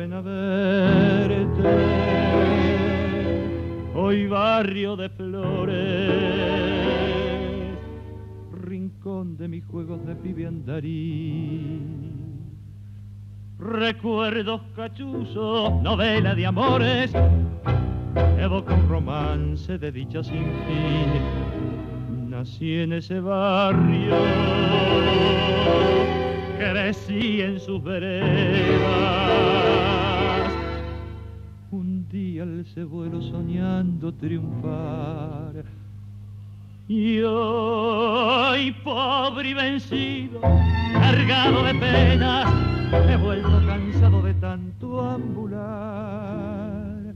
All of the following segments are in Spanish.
pena verte, hoy barrio de flores, rincón de mis juegos de pibiandarí. Recuerdos cachuzos, novela de amores, evoca un romance de dicha sin fin. Nací en ese barrio, crecí en sus veredas un día se vuelo soñando triunfar. Y hoy, pobre y vencido, cargado de penas, he vuelto cansado de tanto ambular.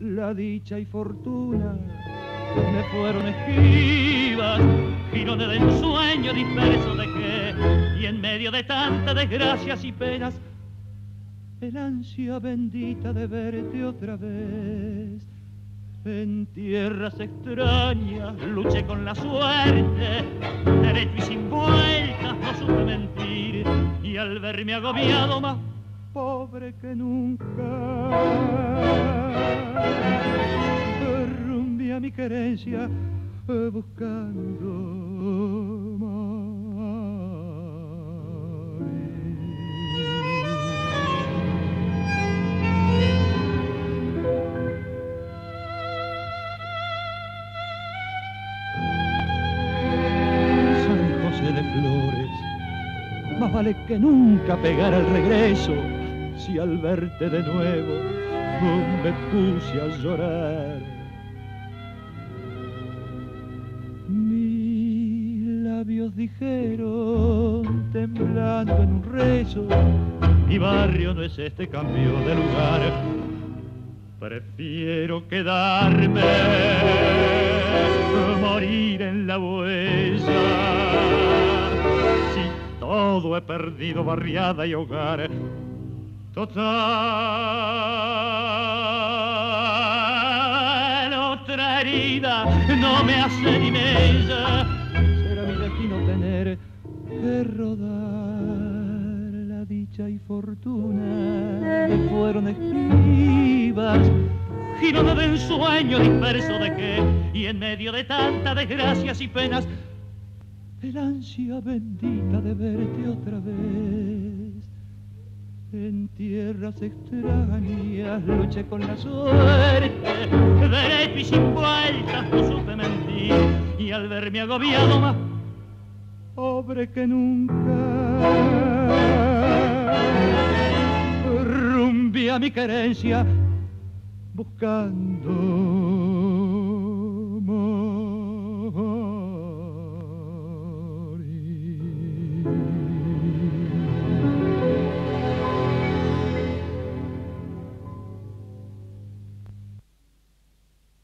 La dicha y fortuna me fueron esquivas, girones de ensueño disperso de qué, y en medio de tantas desgracias y penas, el ansia bendita de verte otra vez. En tierras extrañas luché con la suerte, derecho y sin vueltas no supe mentir, y al verme agobiado más pobre que nunca, rumbi a mi querencia buscando más vale que nunca pegar al regreso, si al verte de nuevo me puse a llorar. Mis labios dijeron, temblando en un rezo, mi barrio no es este cambio de lugar, prefiero quedarme, morir en la huella todo he perdido, barriada y hogar. Total, otra herida no me hace ni mella. Será mi destino tener que rodar la dicha y fortuna que fueron esquivas giro de ensueño disperso de qué y en medio de tantas desgracias y penas el ansia bendita de verte otra vez. En tierras extrañas luché con la suerte, derecho y sin vueltas no supe mentir, y al verme agobiado más pobre que nunca, rumbi a mi querencia buscando